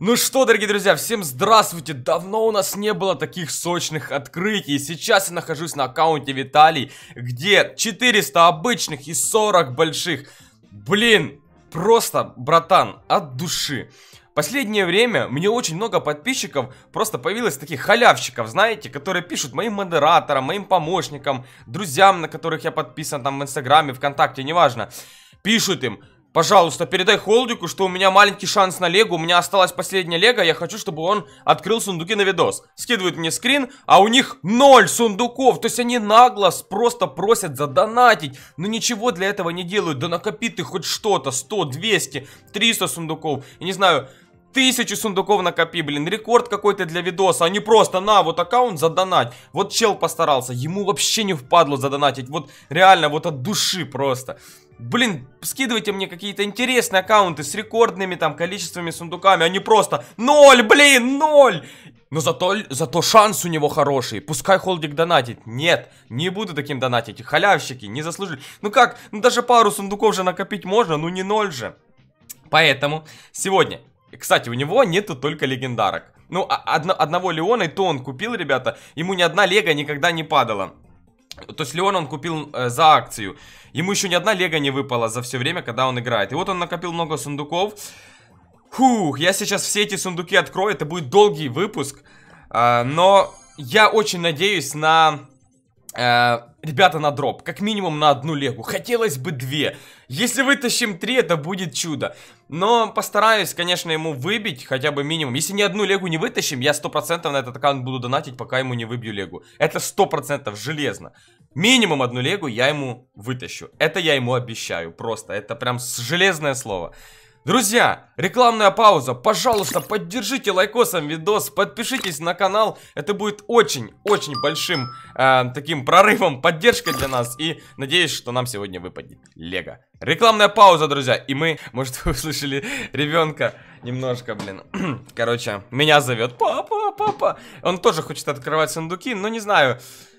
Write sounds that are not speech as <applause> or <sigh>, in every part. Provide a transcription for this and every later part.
Ну что, дорогие друзья, всем здравствуйте! Давно у нас не было таких сочных открытий. Сейчас я нахожусь на аккаунте Виталий, где 400 обычных и 40 больших. Блин, просто, братан, от души. Последнее время мне очень много подписчиков просто появилось таких халявщиков, знаете, которые пишут моим модераторам, моим помощникам, друзьям, на которых я подписан там в Инстаграме, ВКонтакте, неважно. Пишут им, Пожалуйста, передай Холдику, что у меня маленький шанс на Лего, у меня осталась последняя Лего, я хочу, чтобы он открыл сундуки на видос. Скидывают мне скрин, а у них ноль сундуков, то есть они нагло просто просят задонатить, но ничего для этого не делают, да накопи ты хоть что-то, 100, 200, 300 сундуков, я не знаю... Тысячу сундуков накопи, блин, рекорд какой-то для видоса, а не просто на, вот аккаунт задонать. Вот чел постарался, ему вообще не впадло задонатить, вот реально, вот от души просто. Блин, скидывайте мне какие-то интересные аккаунты с рекордными там количествами сундуками, а не просто ноль, блин, ноль. Но зато, зато шанс у него хороший. Пускай холдик донатит. Нет, не буду таким донатить. Халявщики, не заслужили. Ну как, ну даже пару сундуков же накопить можно, ну не ноль же. Поэтому сегодня, кстати, у него нету только легендарок. Ну, а, одно, одного Леона, и то он купил, ребята. Ему ни одна лего никогда не падала. То есть Леон он купил э, за акцию. Ему еще ни одна лего не выпала за все время, когда он играет. И вот он накопил много сундуков. Фух, я сейчас все эти сундуки открою. Это будет долгий выпуск. Э, но я очень надеюсь на Э, ребята, на дроп. Как минимум на одну легу. Хотелось бы две. Если вытащим три, это будет чудо. Но постараюсь, конечно, ему выбить хотя бы минимум. Если ни одну легу не вытащим, я сто процентов на этот аккаунт буду донатить, пока ему не выбью легу. Это сто процентов железно. Минимум одну легу я ему вытащу. Это я ему обещаю. Просто. Это прям железное слово. Друзья, рекламная пауза. Пожалуйста, поддержите лайкосом видос, подпишитесь на канал. Это будет очень-очень большим э, таким прорывом, поддержкой для нас. И надеюсь, что нам сегодня выпадет Лего. Рекламная пауза, друзья. И мы, может, вы услышали ребенка немножко, блин. <clears throat> Короче, меня зовет. Папа, папа. Он тоже хочет открывать сундуки, но не знаю.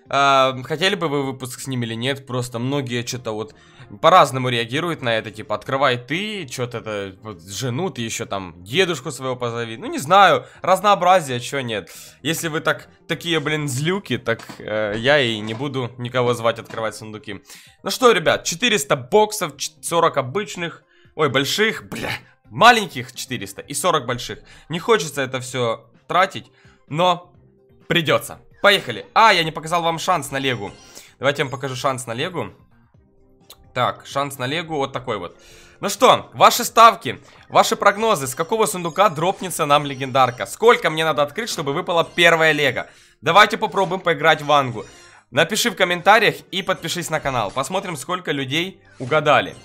Э, хотели бы вы выпуск с ним или нет? Просто многие что-то вот по-разному реагируют на это, типа, открывай ты, что-то это, вот, жену ты еще там, дедушку своего позови, ну, не знаю, разнообразие, что нет. Если вы так, такие, блин, злюки, так э, я и не буду никого звать открывать сундуки. Ну что, ребят, 400 боксов, 40 обычных, ой, больших, бля, маленьких 400 и 40 больших. Не хочется это все тратить, но придется. Поехали. А, я не показал вам шанс на Легу. Давайте я вам покажу шанс на Легу. Так, шанс на Легу вот такой вот. Ну что, ваши ставки, ваши прогнозы, с какого сундука дропнется нам легендарка? Сколько мне надо открыть, чтобы выпала первая лего? Давайте попробуем поиграть в Ангу. Напиши в комментариях и подпишись на канал. Посмотрим, сколько людей угадали.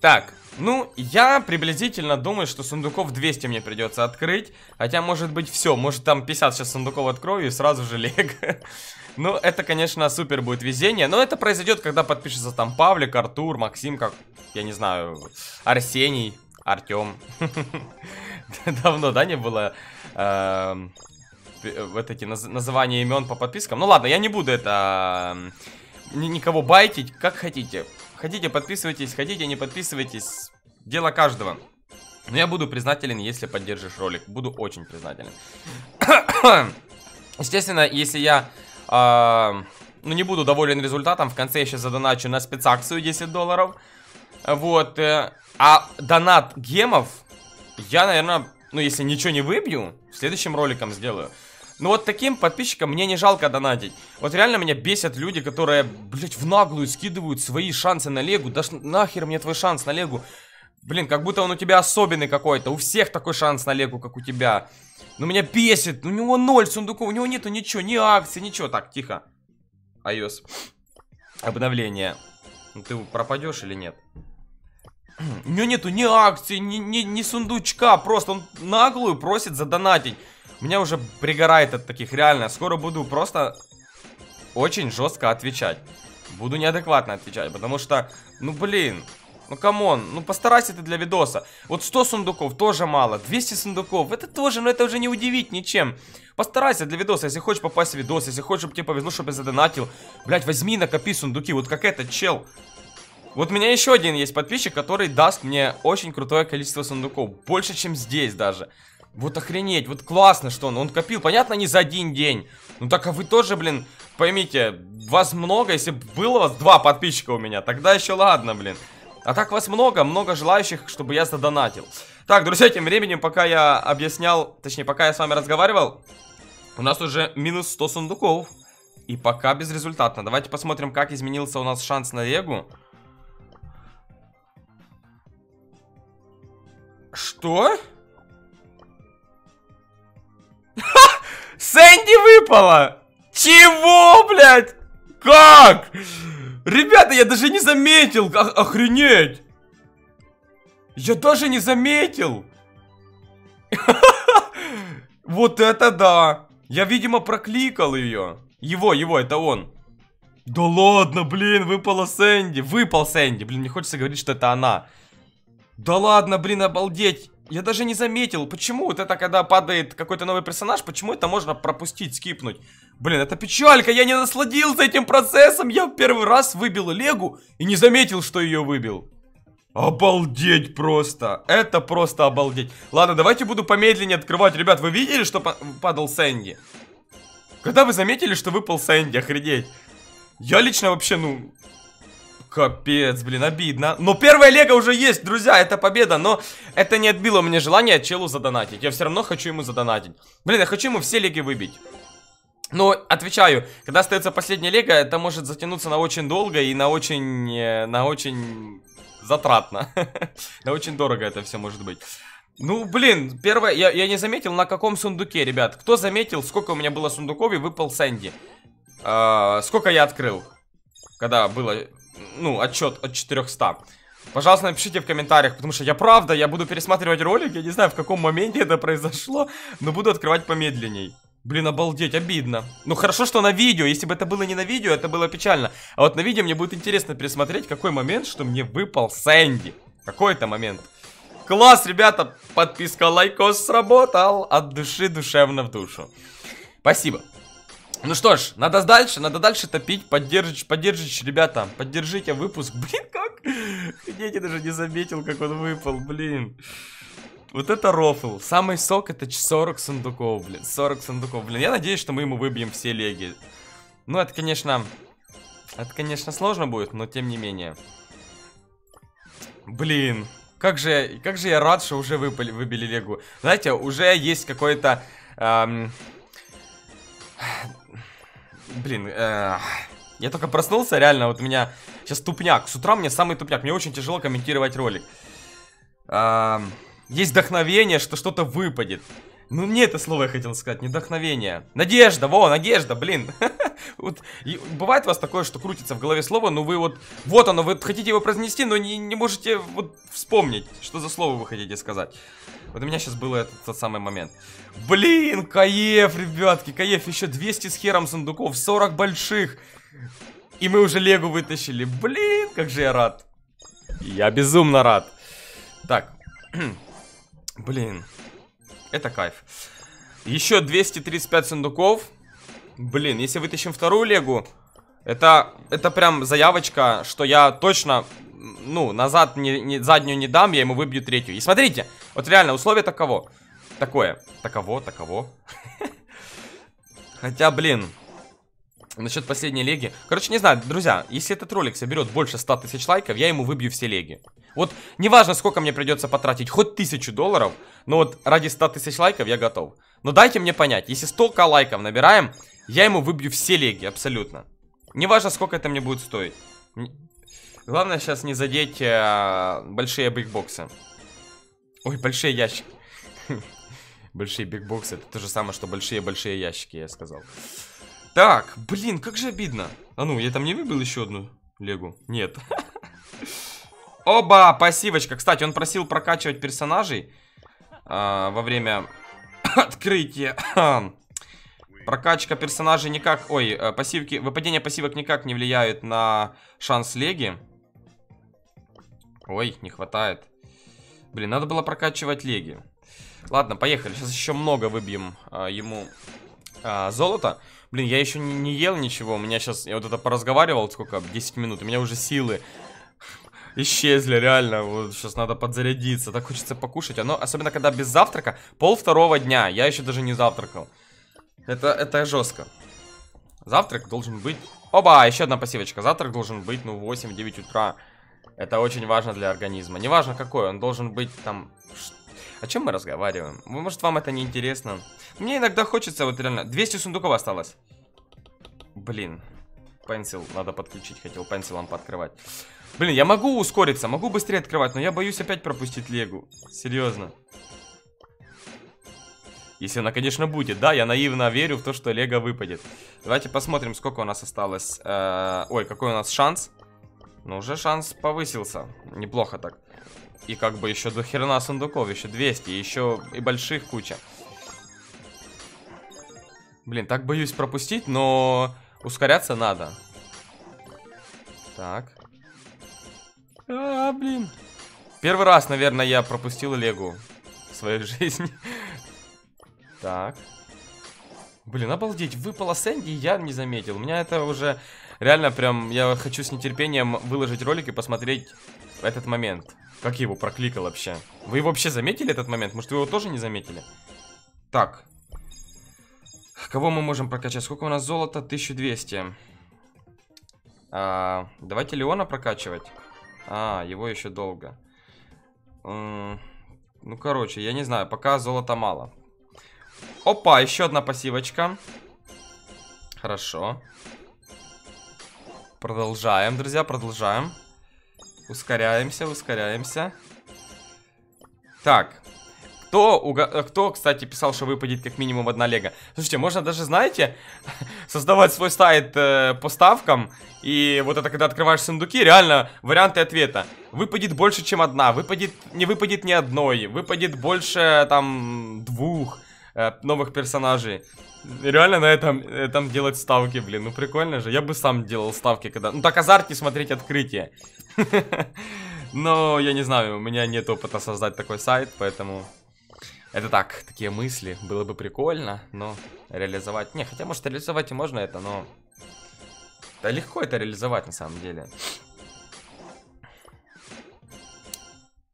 Так, ну, я приблизительно думаю, что сундуков 200 мне придется открыть. Хотя, может быть, все. Может, там 50 сейчас сундуков открою и сразу же лего. <laughs> Ну, это, конечно, супер будет везение. Но это произойдет, когда подпишется там Павлик, Артур, Максим, как, я не знаю, Арсений, Артем. <laughs> Давно, да, не было эм, вот эти называния имен по подпискам. Ну ладно, я не буду это никого байтить, как хотите. Хотите, подписывайтесь, хотите, не подписывайтесь. Дело каждого. Но я буду признателен, если поддержишь ролик. Буду очень признателен. <coughs> Естественно, если я а, ну, не буду доволен результатом. В конце я сейчас задоначу на спецакцию 10 долларов. Вот. Э, а донат гемов я, наверное, ну, если ничего не выбью, следующим роликом сделаю. Ну вот таким подписчикам мне не жалко донатить. Вот реально меня бесят люди, которые, блядь, в наглую скидывают свои шансы на Легу. Да нахер мне твой шанс на Легу? Блин, как будто он у тебя особенный какой-то. У всех такой шанс на Легу, как у тебя. Ну меня бесит. У него ноль сундуков. У него нету ничего. Ни акций, ничего. Так, тихо. iOS. Обновление. Ну, ты пропадешь или нет? У него нету ни акций, ни, ни, ни сундучка. Просто он наглую просит задонатить. Меня уже пригорает от таких, реально. Скоро буду просто очень жестко отвечать. Буду неадекватно отвечать, потому что, ну блин, ну, come on, ну постарайся ты для видоса. Вот 100 сундуков тоже мало, 200 сундуков, это тоже, ну это уже не удивить ничем. Постарайся для видоса, если хочешь попасть в видос, если хочешь, чтобы тебе повезло, чтобы я задонатил. Блять, возьми, накопи сундуки, вот как этот чел. Вот у меня еще один есть подписчик, который даст мне очень крутое количество сундуков. Больше, чем здесь даже. Вот охренеть, вот классно, что он. Он копил, понятно, не за один день. Ну так а вы тоже, блин, поймите, вас много, если было вас два подписчика у меня, тогда еще ладно, блин. А так вас много, много желающих, чтобы я задонатил. Так, друзья, тем временем, пока я объяснял, точнее, пока я с вами разговаривал, у нас уже минус 100 сундуков. И пока безрезультатно. Давайте посмотрим, как изменился у нас шанс на Легу. Что? <laughs> Сэнди выпала! Чего, блядь? Как? Ребята, я даже не заметил! О охренеть! Я даже не заметил! <laughs> Вот это да! Я, видимо, прокликал ее. Его, его, это он. Да ладно, блин, выпала Сэнди. Выпал Сэнди. Блин, не хочется говорить, что это она. Да ладно, блин, обалдеть. Я даже не заметил, почему вот это, когда падает какой-то новый персонаж, почему это можно пропустить, скипнуть? Блин, это печалька, я не насладился этим процессом, я первый раз выбил Легу и не заметил, что ее выбил. Обалдеть просто, это просто обалдеть. Ладно, давайте буду помедленнее открывать. Ребят, вы видели, что падал Сэнди? Когда вы заметили, что выпал Сэнди, охренеть? Я лично вообще, ну, Капец, блин, обидно. Но первая лего уже есть, друзья, это победа. Но это не отбило мне желание челу задонатить. Я все равно хочу ему задонатить. Блин, я хочу ему все леги выбить. Но, отвечаю, когда остается последняя лего, это может затянуться на очень долго и на очень... Э, на очень... затратно. <laughs> на очень дорого это все может быть. Ну, блин, первое, я, я не заметил, на каком сундуке, ребят. Кто заметил, сколько у меня было сундуков и выпал Сэнди? А, сколько я открыл? Когда было ну, отчет от 400. Пожалуйста, напишите в комментариях, потому что я правда, я буду пересматривать ролик, я не знаю, в каком моменте это произошло, но буду открывать помедленней. Блин, обалдеть, обидно. Ну хорошо, что на видео, если бы это было не на видео, это было печально. А вот на видео мне будет интересно пересмотреть, какой момент, что мне выпал Сэнди. Какой это момент. Класс, ребята, подписка, лайкос сработал. От души душевно в душу. Спасибо. Ну что ж, надо дальше, надо дальше топить, поддержите, поддержите, ребята, поддержите выпуск. <laughs> Блин, как? Я даже не заметил, как он выпал, блин. Вот это рофл. Самый сок это 40 сундуков, блин. 40 сундуков, блин. Я надеюсь, что мы ему выбьем все леги. Ну, это, конечно... Это, конечно, сложно будет, но тем не менее. Блин. Как же, как же я рад, что уже выпали, выбили легу. Знаете, уже есть какой-то... Эм, Блин, э, я только проснулся, реально, вот у меня сейчас тупняк. С утра мне самый тупняк, мне очень тяжело комментировать ролик. Э, есть вдохновение, что что-то выпадет. Ну, не это слово я хотел сказать, не вдохновение. Надежда, во, надежда, блин. <laughs> вот, и, бывает у вас такое, что крутится в голове слово, но вы вот, вот оно, вы хотите его произнести, но не, не можете вот вспомнить, что за слово вы хотите сказать. Вот у меня сейчас был этот тот самый момент. Блин, каеф, ребятки, каеф, еще 200 с хером сундуков, 40 больших. И мы уже легу вытащили. Блин, как же я рад. Я безумно рад. Так. <clears throat> Блин. Это кайф. Еще 235 сундуков. Блин, если вытащим вторую легу, это, это прям заявочка, что я точно, ну, назад не, не, заднюю не дам, я ему выбью третью. И смотрите, вот реально, условие таково. Такое. Таково, таково. <laughs> Хотя, блин, Насчет последней леги. Короче, не знаю, друзья, если этот ролик соберет больше 100 тысяч лайков, я ему выбью все леги. Вот, неважно, сколько мне придется потратить, хоть тысячу долларов, но вот ради 100 тысяч лайков я готов. Но дайте мне понять, если 100к лайков набираем, я ему выбью все леги, абсолютно. Неважно, сколько это мне будет стоить. Главное сейчас не задеть э, большие бигбоксы. Ой, большие ящики. <laughs> Большие бигбоксы, это то же самое, что большие-большие ящики, я сказал. Так, блин, как же обидно. А ну, я там не выбил еще одну легу? Нет. <laughs> Оба, пассивочка. Кстати, он просил прокачивать персонажей а, во время <coughs> открытия. Прокачка персонажей никак... Ой, э, пассивки... Выпадение пассивок никак не влияет на шанс леги. Ой, не хватает. Блин, надо было прокачивать леги. Ладно, поехали. Сейчас еще много выбьем а, ему а, золота. Блин, я еще не, не ел ничего. У меня сейчас... Я вот это поразговаривал сколько? 10 минут. У меня уже силы <laughs> исчезли, реально. Вот сейчас надо подзарядиться. Так хочется покушать. Оно, особенно когда без завтрака, пол второго дня. Я еще даже не завтракал. Это, это жестко. Завтрак должен быть... Оба, еще одна пассивочка. Завтрак должен быть, ну, 8-9 утра. Это очень важно для организма. Неважно какой, он должен быть там... О чем мы разговариваем? Может, вам это не интересно? Мне иногда хочется, вот реально... 200 сундуков осталось. Блин. Пенсил надо подключить. Хотел пенсилом пооткрывать. Блин, я могу ускориться, могу быстрее открывать, но я боюсь опять пропустить Легу. Серьезно. Если она, конечно, будет. Да, я наивно верю в то, что Лего выпадет. Давайте посмотрим, сколько у нас осталось. Э ой, какой у нас шанс. Ну, уже шанс повысился. Неплохо так. И как бы еще до херна сундуков, еще 200, еще и больших куча. Блин, так боюсь пропустить, но ускоряться надо. Так. А, блин. Первый раз, наверное, я пропустил Легу в своей <laughs> жизни. Так. Блин, обалдеть, выпала Сэнди, я не заметил. У меня это уже реально прям, я хочу с нетерпением выложить ролик и посмотреть этот момент. Как я его прокликал вообще. Вы вообще заметили этот момент? Может, вы его тоже не заметили? Так. Кого мы можем прокачать? Сколько у нас золота? 1200. А, давайте Леона прокачивать. А, его еще долго. Ну, короче, я не знаю, пока золота мало. Опа, еще одна пассивочка. Хорошо. Продолжаем, друзья, продолжаем. Ускоряемся, ускоряемся. Так. Кто, уга... Кто, кстати, писал, что выпадет как минимум одна лего? Слушайте, можно даже, знаете, <laughs> создавать свой сайт э, по ставкам. И вот это, когда открываешь сундуки, реально варианты ответа. Выпадет больше, чем одна. Выпадет, не выпадет ни одной. Выпадет больше, там, двух э, новых персонажей. Реально на этом, этом делать ставки, блин. Ну прикольно же. Я бы сам делал ставки, когда... Ну так азарт не смотреть открытие. <laughs> Но я не знаю, у меня нет опыта создать такой сайт, поэтому... Это так, такие мысли. Было бы прикольно, но реализовать... Не, хотя, может, реализовать и можно это, но... Да легко это реализовать, на самом деле.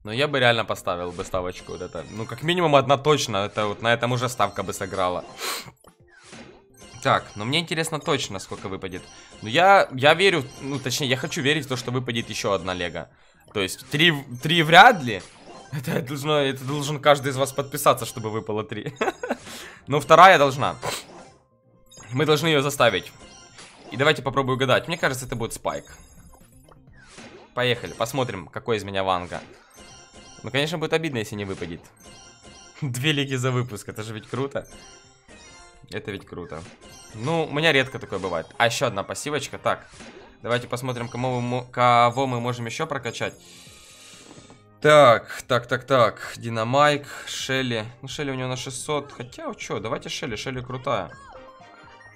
Но я бы реально поставил бы ставочку вот это. Ну, как минимум одна точно. Это вот на этом уже ставка бы сыграла. Так, но мне интересно точно, сколько выпадет. Ну, я, я верю, ну, точнее, я хочу верить в то, что выпадет еще одна лего. То есть, три, три вряд ли. Это, должно, это должен каждый из вас подписаться, чтобы выпало три. <laughs> Но вторая должна. Мы должны ее заставить. И давайте попробую угадать. Мне кажется, это будет спайк. Поехали, посмотрим, какой из меня ванга. Ну, конечно, будет обидно, если не выпадет. <laughs> Две лиги за выпуск, это же ведь круто. Это ведь круто. Ну, у меня редко такое бывает. А еще одна пассивочка. Так, давайте посмотрим, кому мы, кого мы можем еще прокачать. Так, так, так, так. Динамайк, Шелли. Ну, Шелли у него на 600. Хотя, что, давайте Шелли. Шелли крутая.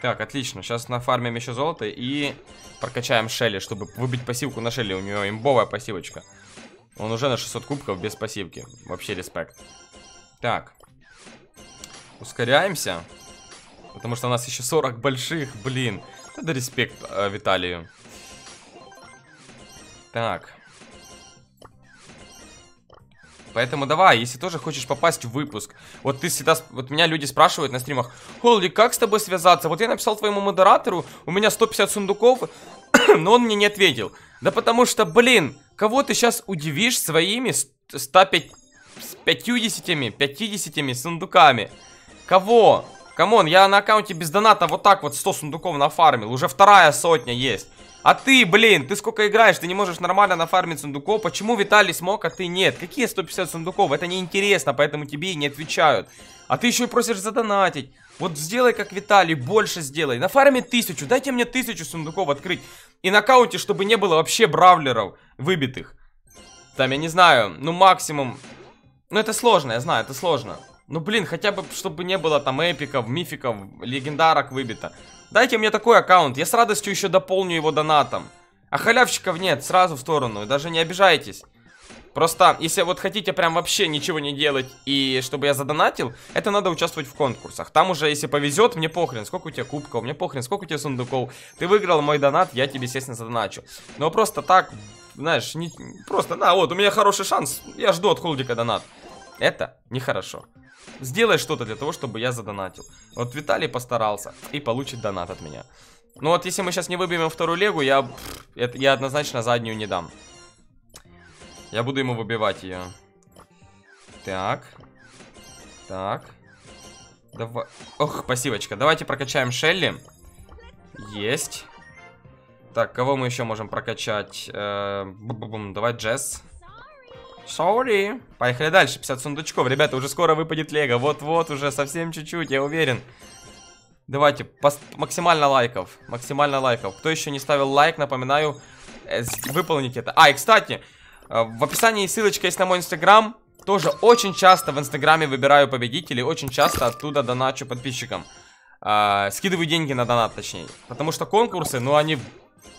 Так, отлично. Сейчас нафармим еще золото и прокачаем Шелли, чтобы выбить пассивку на Шелли. У него имбовая пассивочка. Он уже на 600 кубков без пассивки. Вообще респект. Так. Ускоряемся. Потому что у нас еще 40 больших, блин. Это респект э, Виталию. Так. Поэтому давай, если тоже хочешь попасть в выпуск. Вот ты всегда, вот меня люди спрашивают на стримах, Холли, как с тобой связаться? Вот я написал твоему модератору, у меня 150 сундуков, <coughs> но он мне не ответил. Да потому что, блин, кого ты сейчас удивишь своими 105, 50, 50 сундуками? Кого? Come on, я на аккаунте без доната вот так вот 100 сундуков нафармил. Уже вторая сотня есть. А ты, блин, ты сколько играешь, ты не можешь нормально нафармить сундуков. Почему Виталий смог, а ты нет? Какие 150 сундуков? Это неинтересно, поэтому тебе и не отвечают. А ты еще и просишь задонатить. Вот сделай как Виталий, больше сделай. Нафарми тысячу, дайте мне тысячу сундуков открыть. И на аккаунте, чтобы не было вообще бравлеров выбитых. Там, я не знаю, ну максимум... Ну это сложно, я знаю, это сложно. Ну, блин, хотя бы, чтобы не было там эпиков, мификов, легендарок выбито. Дайте мне такой аккаунт, я с радостью еще дополню его донатом. А халявщиков нет, сразу в сторону, даже не обижайтесь. Просто, если вот хотите прям вообще ничего не делать и чтобы я задонатил, это надо участвовать в конкурсах. Там уже, если повезет, мне похрен, сколько у тебя кубков, мне похрен, сколько у тебя сундуков. Ты выиграл мой донат, я тебе, естественно, задоначу. Но просто так, знаешь, не, просто, на, вот, у меня хороший шанс, я жду от холдика донат. Это нехорошо. Сделай что-то для того, чтобы я задонатил. Вот Виталий постарался и получит донат от меня. Ну вот, если мы сейчас не выбьем вторую легу, я, я однозначно заднюю не дам. Я буду ему выбивать ее. Так. Так. Давай. Ох, спасибочка. Давайте прокачаем Шелли. Есть. Так, кого мы еще можем прокачать? Э -э Давай Джесс. Sorry. Поехали дальше. 50 сундучков. Ребята, уже скоро выпадет Лего. Вот-вот, уже совсем чуть-чуть, я уверен. Давайте, максимально лайков. Максимально лайков. Кто еще не ставил лайк, напоминаю, э выполнить это. А, и кстати, э в описании ссылочка есть на мой инстаграм. Тоже очень часто в инстаграме выбираю победителей. Очень часто оттуда доначу подписчикам. Э скидываю деньги на донат, точнее. Потому что конкурсы, ну, они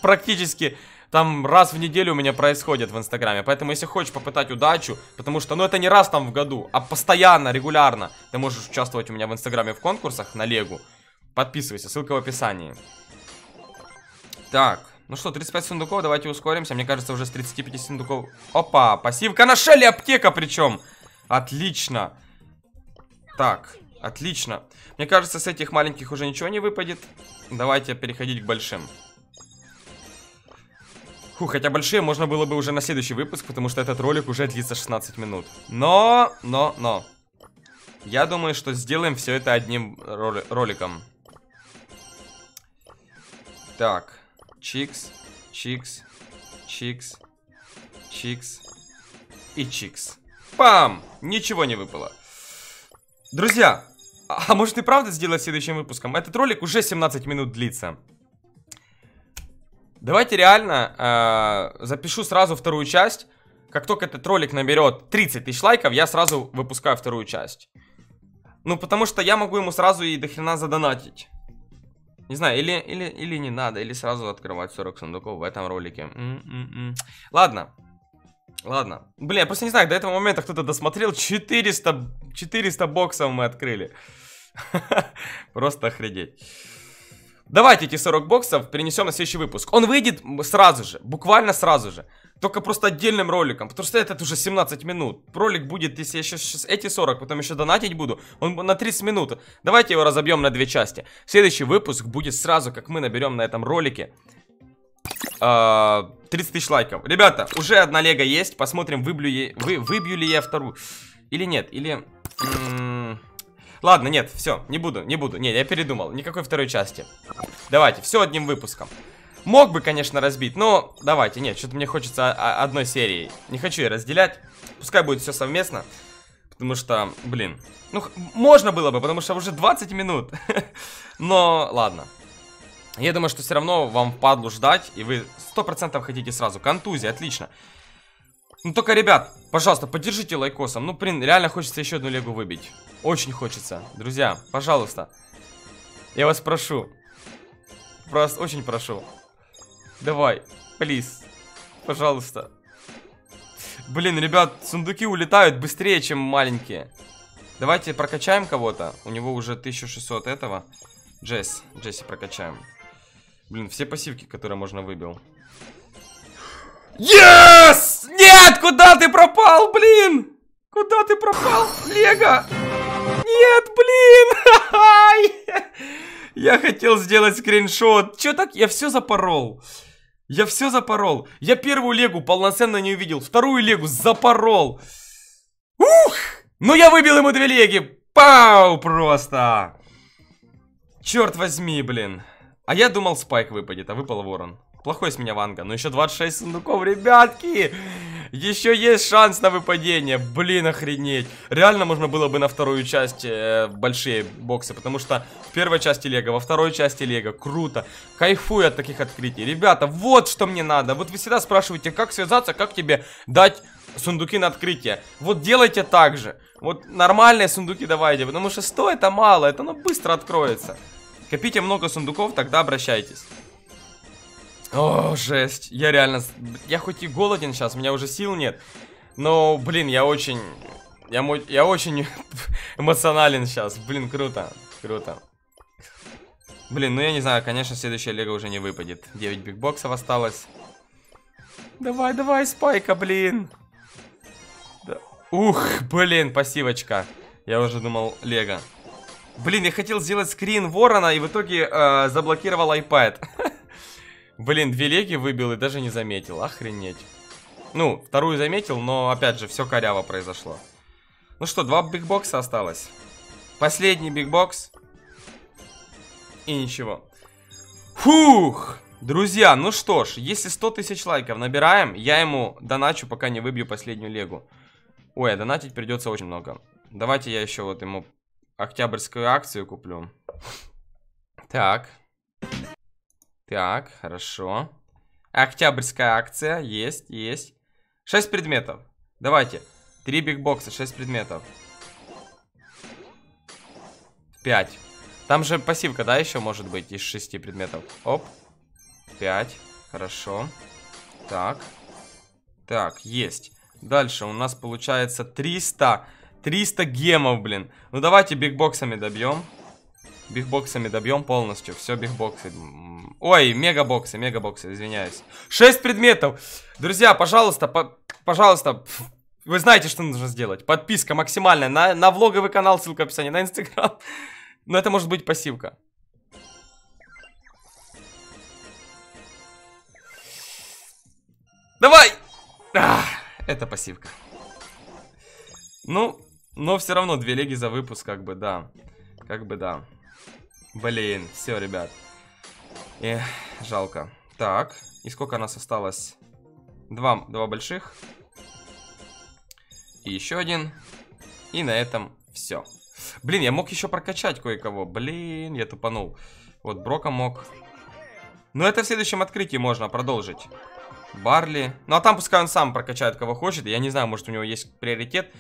практически там раз в неделю у меня происходит в Инстаграме. Поэтому, если хочешь попытать удачу, потому что, ну, это не раз там в году, а постоянно, регулярно, ты можешь участвовать у меня в Инстаграме в конкурсах на Легу. Подписывайся, ссылка в описании. Так, ну что, 35 сундуков, давайте ускоримся. Мне кажется, уже с 35 сундуков... Опа, пассивка на шеле, аптека причем. Отлично. Так, отлично. Мне кажется, с этих маленьких уже ничего не выпадет. Давайте переходить к большим. Фу, хотя большие можно было бы уже на следующий выпуск, потому что этот ролик уже длится 16 минут. Но, но, но. Я думаю, что сделаем все это одним роли роликом. Так. Чикс, чикс, чикс, чикс и чикс. Пам! Ничего не выпало. Друзья, а может и правда сделать следующим выпуском? Этот ролик уже 17 минут длится. Давайте реально э, запишу сразу вторую часть. Как только этот ролик наберет 30 тысяч лайков, я сразу выпускаю вторую часть. Ну, потому что я могу ему сразу и дохрена задонатить. Не знаю, или, или, или не надо, или сразу открывать 40 сундуков в этом ролике. М -м -м. Ладно. Ладно. Блин, я просто не знаю, до этого момента кто-то досмотрел. 400, 400 боксов мы открыли. <laughs> Просто охренеть. Давайте эти 40 боксов перенесем на следующий выпуск. Он выйдет сразу же, буквально сразу же. Только просто отдельным роликом, потому что это уже 17 минут. Ролик будет, если я сейчас эти 40, потом еще донатить буду, он на 30 минут. Давайте его разобьем на две части. Следующий выпуск будет сразу, как мы наберем на этом ролике. 30 а, тысяч лайков. Ребята, уже одна лего есть. Посмотрим, выбью, вы, выбью ли я вторую. Или нет, или... Ладно, нет, все, не буду, не буду. Нет, я передумал, никакой второй части. Давайте, все одним выпуском. Мог бы, конечно, разбить, но давайте, нет, что-то мне хочется одной серии. Не хочу ее разделять, пускай будет все совместно. Потому что, блин, ну, можно было бы, потому что уже 20 минут. <laughs> Но, ладно. Я думаю, что все равно вам впадлу ждать, и вы 100% хотите сразу. Контузия, отлично. Ну только, ребят, пожалуйста, поддержите лайкосом. Ну, блин, реально хочется еще одну легу выбить. Очень хочется. Друзья, пожалуйста. Я вас прошу. Просто очень прошу. Давай, плиз. Пожалуйста. Блин, ребят, сундуки улетают быстрее, чем маленькие. Давайте прокачаем кого-то. У него уже 1600 этого. Джесс. Джесси прокачаем. Блин, все пассивки, которые можно выбил. Yes! Нет, куда ты пропал, блин? Куда ты пропал, Лего? Нет, блин! <laughs> Я хотел сделать скриншот. Че так? Я все запорол. Я все запорол. Я первую легу полноценно не увидел. Вторую легу запорол. Ух! Ну я выбил ему две леги. Пау! Просто. Черт возьми, блин. А я думал спайк выпадет, а выпал ворон. Плохой с меня ванга. Но еще 26 сундуков, ребятки. Еще есть шанс на выпадение. Блин, охренеть. Реально можно было бы на вторую часть э, большие боксы. Потому что в первой части Лего, во второй части Лего. Круто. Кайфую от таких открытий. Ребята, вот что мне надо. Вот вы всегда спрашиваете, как связаться, как тебе дать сундуки на открытие. Вот делайте так же. Вот нормальные сундуки давайте. Потому что 100 это мало. Это ну быстро откроется. Копите много сундуков, тогда обращайтесь. О, жесть. Я реально... Я хоть и голоден сейчас, у меня уже сил нет. Но, блин, я очень... Я, мо... я очень <laughs> эмоционален сейчас. Блин, круто. Круто. Блин, ну я не знаю, конечно, следующая лего уже не выпадет. 9 бигбоксов осталось. Давай, давай, спайка, блин. Да. Ух, блин, пассивочка. Я уже думал, Лего. Блин, я хотел сделать скрин ворона и в итоге э, заблокировал iPad. <laughs> Блин, две леги выбил и даже не заметил. Охренеть. Ну, вторую заметил, но опять же, все коряво произошло. Ну что, два бигбокса осталось. Последний бигбокс. И ничего. Фух! Друзья, ну что ж, если 100 тысяч лайков набираем, я ему доначу, пока не выбью последнюю легу. Ой, а донатить придется очень много. Давайте я еще вот ему октябрьскую акцию куплю. Так. Так, хорошо. Октябрьская акция, есть, есть. 6 предметов. Давайте. 3 бигбокса, 6 предметов. 5. Там же пассивка, да, еще может быть из 6 предметов. Оп. 5. Хорошо. Так. Так, есть. Дальше у нас получается 300. 300 гемов, блин. Ну давайте бигбоксами добьем. Бигбоксами добьем полностью. Все бигбоксы. Ой, мегабоксы, мегабоксы, извиняюсь. 6 предметов. Друзья, пожалуйста, по пожалуйста, вы знаете, что нужно сделать. Подписка максимальная на, на влоговый канал, ссылка в описании, на инстаграм. <laughs> Но это может быть пассивка. Давай! Ах, это пассивка. Ну, но все равно две леги за выпуск, как бы, да. Как бы, да. Блин, все, ребят. Эх, жалко. Так, и сколько у нас осталось? Два, два больших. И еще один. И на этом все. Блин, я мог еще прокачать кое-кого. Блин, я тупанул. Вот, Брока мог. Но это в следующем открытии можно продолжить. Барли. Ну, а там пускай он сам прокачает, кого хочет. Я не знаю, может, у него есть приоритет.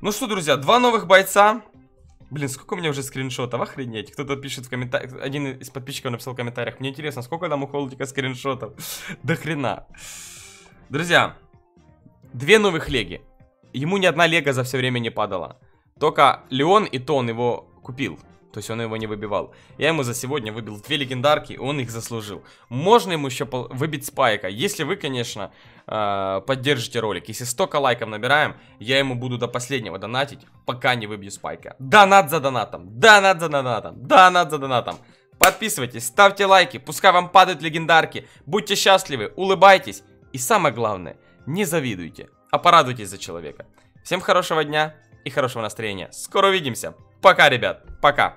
Ну что, друзья, два новых бойца. Блин, сколько у меня уже скриншотов, охренеть. Кто-то пишет в комментариях, один из подписчиков написал в комментариях. Мне интересно, сколько там у Холдика скриншотов? <laughs> До хрена. Друзья, две новых леги. Ему ни одна лего за все время не падала. Только Леон и то он его купил. То есть он его не выбивал. Я ему за сегодня выбил две легендарки, он их заслужил. Можно ему еще выбить спайка. Если вы, конечно, э, поддержите ролик. Если столько лайков набираем, я ему буду до последнего донатить, пока не выбью спайка. Донат за донатом, донат за донатом, донат за донатом. Подписывайтесь, ставьте лайки, пускай вам падают легендарки. Будьте счастливы, улыбайтесь. И самое главное, не завидуйте, а порадуйтесь за человека. Всем хорошего дня и хорошего настроения. Скоро увидимся. Пока, ребят. Пока.